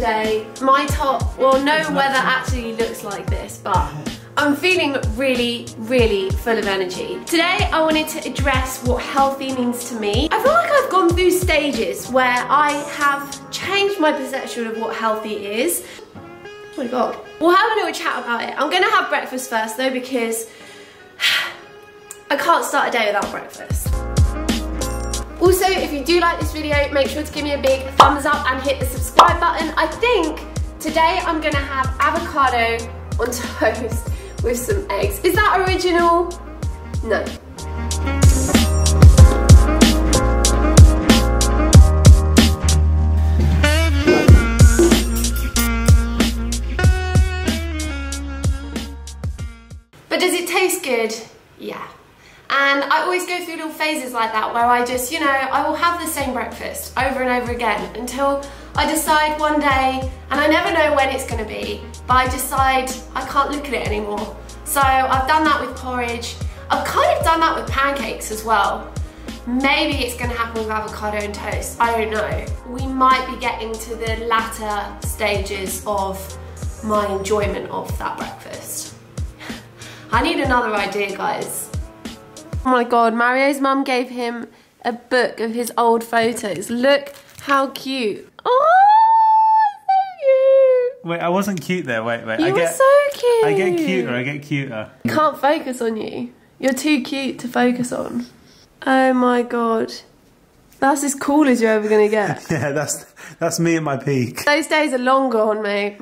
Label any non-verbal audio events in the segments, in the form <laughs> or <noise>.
day. My top, well no weather actually looks like this, but I'm feeling really, really full of energy. Today I wanted to address what healthy means to me. I feel like I've gone through stages where I have changed my perception of what healthy is. Oh my god. We'll have a little chat about it. I'm gonna have breakfast first though because <sighs> I can't start a day without breakfast. Also, if you do like this video, make sure to give me a big thumbs up and hit the subscribe button. I think today I'm gonna have avocado on <laughs> toast with some eggs. Is that original? No. But does it taste good? Yeah. And I always go through little phases like that where I just, you know, I will have the same breakfast over and over again until I decide one day, and I never know when it's gonna be, but I decide I can't look at it anymore. So I've done that with porridge. I've kind of done that with pancakes as well. Maybe it's gonna happen with avocado and toast, I don't know. We might be getting to the latter stages of my enjoyment of that breakfast. <laughs> I need another idea, guys. Oh my god, Mario's mum gave him a book of his old photos. Look how cute. Oh, so Wait, I wasn't cute there. Wait, wait. You I were get, so cute. I get cuter. I get cuter. Can't focus on you. You're too cute to focus on. Oh my god. That's as cool as you're ever gonna get. <laughs> Yeah, that's that's me at my peak. Those days are long gone, mate.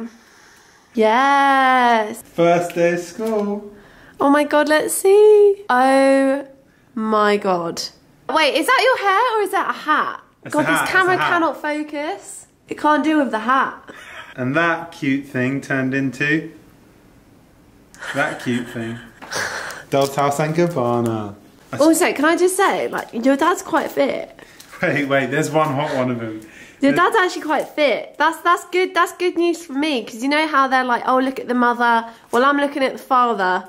Yes. First day of school. Oh my god, let's see. Oh my god. Wait, is that your hair or is that a hat? It's god, a hat, this camera cannot focus. It can't do with the hat. And that cute thing turned into that cute thing. <laughs> Doll's House and Gabbana. Oh, also, can I just say, like, your dad's quite fit. Wait, wait. There's one hot one of them. Your dad's actually quite fit. That's that's good. That's good news for me because you know how they're like, oh, look at the mother. Well, I'm looking at the father,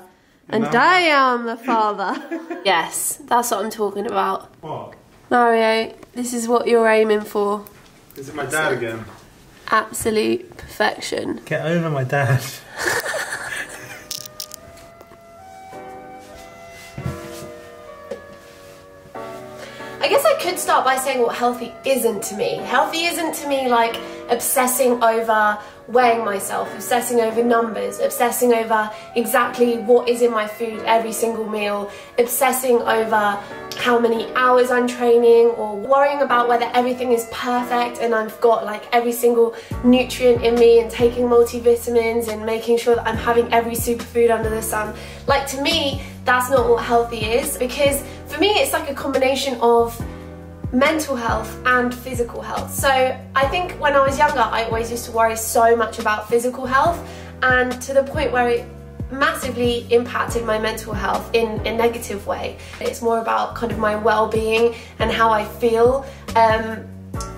and No. I am the father. <laughs> yes, that's what I'm talking about. What? Mario, this is what you're aiming for. Is it my dad again? Absolute perfection. Get over my dad. <laughs> could start by saying what healthy isn't to me. Healthy isn't to me like obsessing over weighing myself, obsessing over numbers, obsessing over exactly what is in my food every single meal, obsessing over how many hours I'm training or worrying about whether everything is perfect and I've got like every single nutrient in me and taking multivitamins and making sure that I'm having every superfood under the sun. Like to me, that's not what healthy is because for me it's like a combination of mental health and physical health. So I think when I was younger, I always used to worry so much about physical health and to the point where it massively impacted my mental health in a negative way. It's more about kind of my well-being and how I feel um,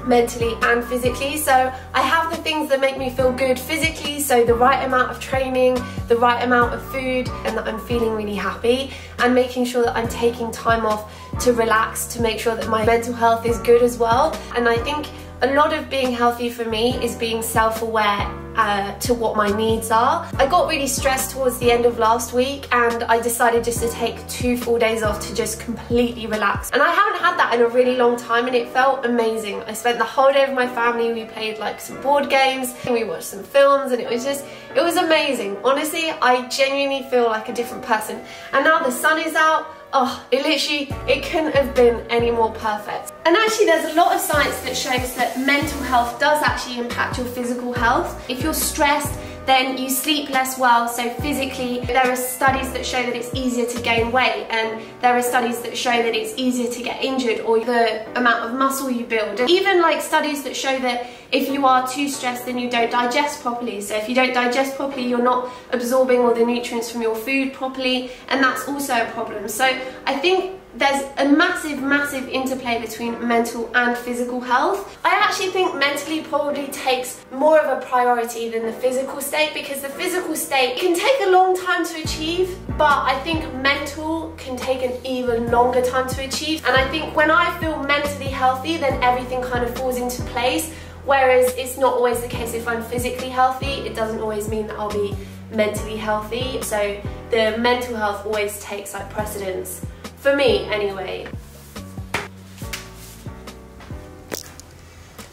mentally and physically. So I have the things that make me feel good physically, so the right amount of training, the right amount of food, and that I'm feeling really happy, and making sure that I'm taking time off to relax to make sure that my mental health is good as well. And I think a lot of being healthy for me is being self-aware uh, to what my needs are. I got really stressed towards the end of last week and I decided just to take two full days off to just completely relax. And I haven't had that in a really long time and it felt amazing. I spent the whole day with my family, we played like some board games, we watched some films and it was just, it was amazing. Honestly, I genuinely feel like a different person. And now the sun is out, oh, it literally, it couldn't have been any more perfect. And actually there's a lot of science that shows that mental health does actually impact your physical health. If you're stressed, then you sleep less well, so physically there are studies that show that it's easier to gain weight and there are studies that show that it's easier to get injured or the amount of muscle you build. And even like studies that show that If you are too stressed, then you don't digest properly. So if you don't digest properly, you're not absorbing all the nutrients from your food properly, and that's also a problem. So I think there's a massive, massive interplay between mental and physical health. I actually think mentally probably takes more of a priority than the physical state because the physical state can take a long time to achieve, but I think mental can take an even longer time to achieve. And I think when I feel mentally healthy, then everything kind of falls into place. Whereas it's not always the case if I'm physically healthy, it doesn't always mean that I'll be mentally healthy. So the mental health always takes like precedence for me, anyway.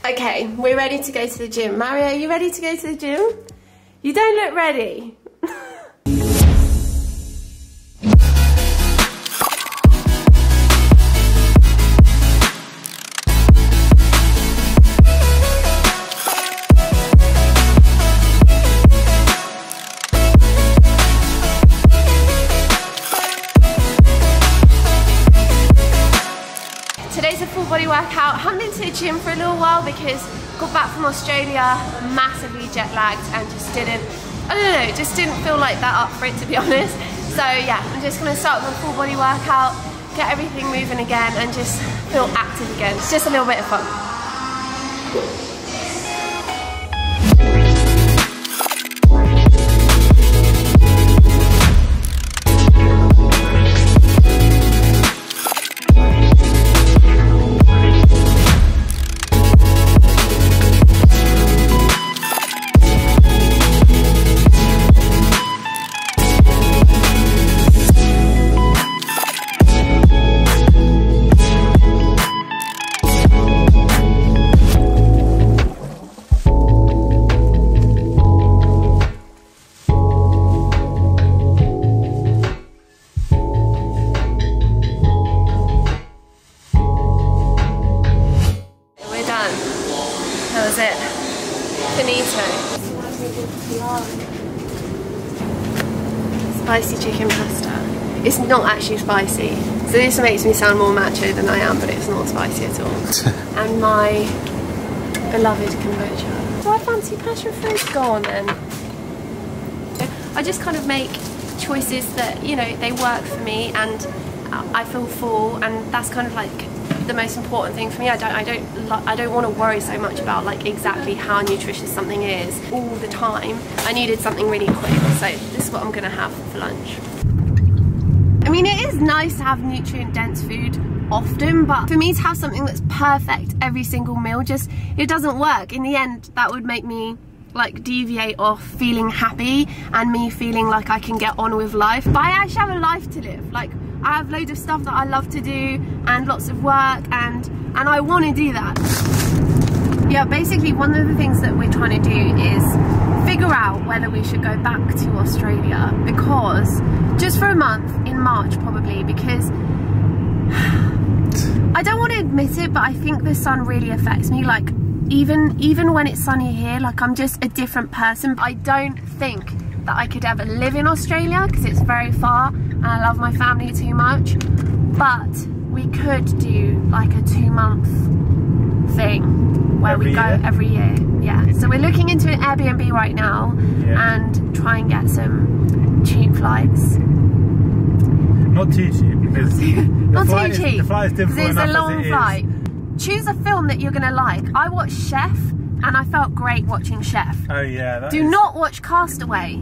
Okay, we're ready to go to the gym. Mario, are you ready to go to the gym? You don't look ready. From Australia massively jet lagged and just didn't, I don't know, just didn't feel like that up for it to be <laughs> honest. So yeah, I'm just gonna start with a full body workout, get everything moving again and just feel active again. It's just a little bit of fun. Spicy chicken pasta. It's not actually spicy. So this makes me sound more macho than I am, but it's not spicy at all. <laughs> and my beloved kombucha. Do I fancy passion fruit? Go on then. I just kind of make choices that, you know, they work for me and I feel full and that's kind of like the most important thing for me. I don't, I don't, I don't want to worry so much about like exactly how nutritious something is all the time. I needed something really quick, so this is what I'm gonna have for lunch. I mean, it is nice to have nutrient dense food often, but for me to have something that's perfect every single meal, just, it doesn't work. In the end, that would make me like deviate off feeling happy and me feeling like I can get on with life. But I actually have a life to live. Like I have loads of stuff that I love to do and lots of work and and I want to do that. Yeah, basically one of the things that we're trying to do is figure out whether we should go back to Australia because just for a month in March probably because <sighs> I don't want to admit it but I think the sun really affects me like even even when it's sunny here like I'm just a different person I don't think that I could ever live in Australia because it's very far and I love my family too much. But we could do like a two month thing where every we go year? every year. Yeah. So we're looking into an Airbnb right now yeah. and try and get some cheap flights. Not too cheap <laughs> because not too cheap the flight is difficult it's a long it flight. Choose a film that you're gonna like. I watched Chef and I felt great watching Chef oh yeah do is... not watch Castaway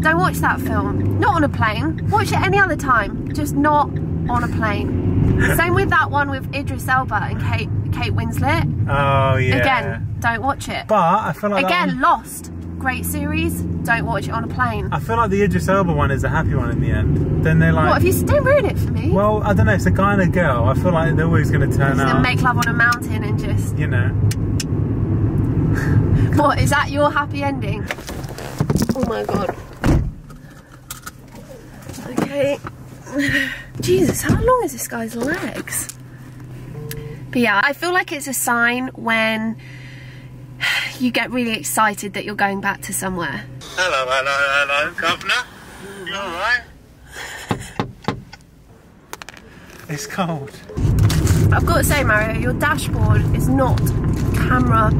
don't watch that film. Not on a plane. Watch it any other time. Just not on a plane. Same with that one with Idris Elba and Kate Kate Winslet. Oh yeah. Again, don't watch it. But I feel like again Lost. Great series. Don't watch it on a plane. I feel like the Idris Elba one is a happy one in the end. Then they're like. What? If you don't ruin it for me. Well, I don't know. It's a guy and a girl. I feel like they're always going to turn out. Make love on a mountain and just. You know. What is that? Your happy ending? Oh my god. Okay. Jesus, how long is this guy's legs? But yeah, I feel like it's a sign when you get really excited that you're going back to somewhere. Hello, hello, hello, governor. You alright? It's cold. I've got to say, Mario, your dashboard is not camera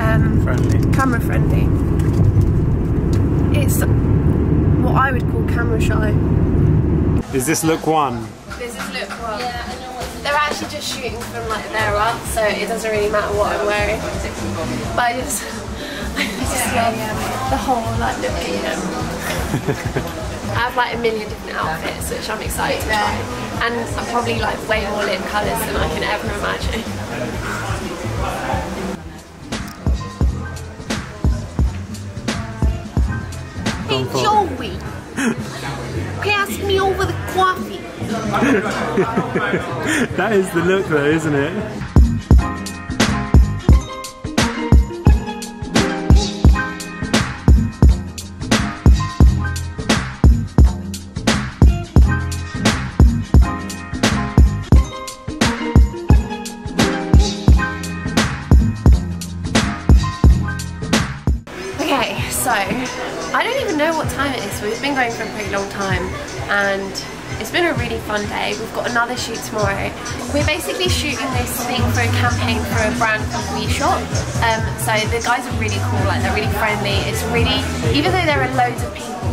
um, Friendly. camera friendly. It's what I would call camera shy. Is this look one? This is look well. They're actually just shooting from like there up, so it doesn't really matter what I'm wearing. But I just, <laughs> I just love the whole like look at them. I have like a million different outfits, which I'm excited to try, and I'm probably like way more lip colours than I can ever imagine. Hey Joey, <laughs> pass me over the coffee. <laughs> That is the look though, isn't it? Another shoot tomorrow. We're basically shooting this thing for a campaign for a brand called We Shop. Um, so the guys are really cool, like they're really friendly. It's really, even though there are loads of people,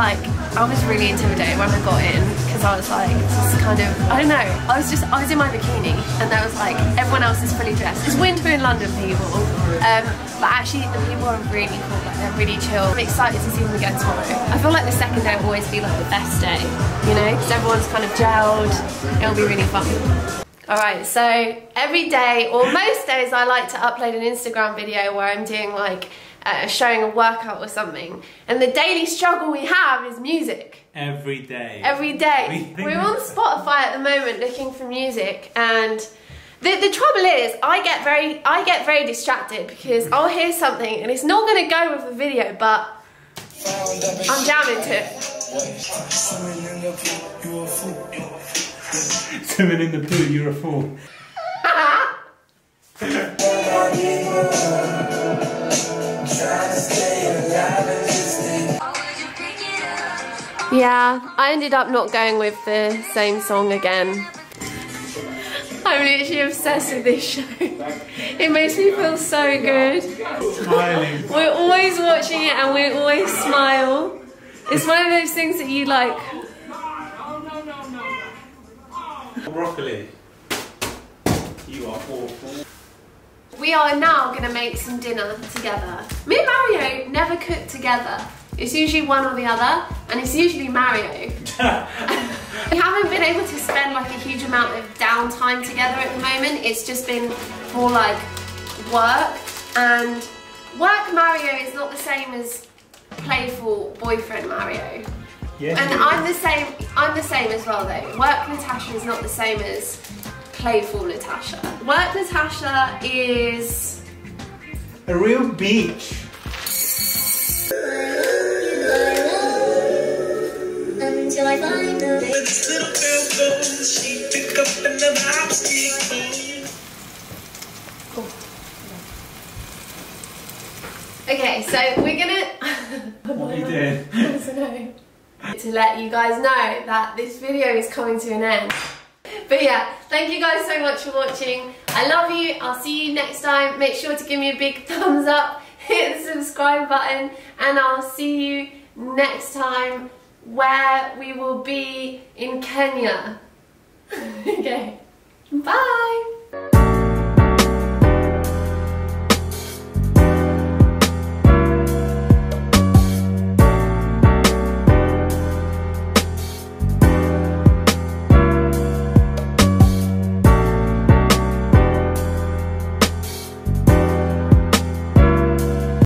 like I was really intimidated when I got in I was like, this is kind of, I don't know. I was just, I was in my bikini and there was like, everyone else is fully dressed. It's winter in London, people. Um, but actually the people are really cool, like they're really chill. I'm excited to see when we go tomorrow. I feel like the second day will always be like the best day, you know, because everyone's kind of gelled. It'll be really fun. Alright, so every day, or most days, I like to upload an Instagram video where I'm doing like, uh, showing a workout or something. And the daily struggle we have is music. Every day. Every day. We- We're on Spotify at the moment looking for music and the, the trouble is I get very I get very distracted because I'll hear something and it's not gonna go with the video but I'm jamming to it. <laughs> Swimming in the pool, you're a fool. <laughs> <laughs> Yeah, I ended up not going with the same song again. I'm literally obsessed with this show. It makes me feel so good. Smiling. We're always watching it and we always smile. It's one of those things that you like. Broccoli. You are awful. We are now gonna make some dinner together. Me and Mario never cook together. It's usually one or the other, and it's usually Mario. <laughs> we haven't been able to spend like a huge amount of downtime together at the moment. It's just been more like work, and work Mario is not the same as playful boyfriend Mario. Yeah. And I'm the same. I'm the same as well, though. Work Natacha is not the same as playful Natacha. Work Natacha is a real beach. Until I find the This little girl goes, she pick up another obstacle. okay. So we're gonna. What you <laughs> did. I don't know. to let you guys know that this video is coming to an end. But yeah, thank you guys so much for watching. I love you. I'll see you next time. Make sure to give me a big <laughs> thumbs up, hit the subscribe button, and I'll see you next time where we will be in Kenya. <laughs> okay. Bye.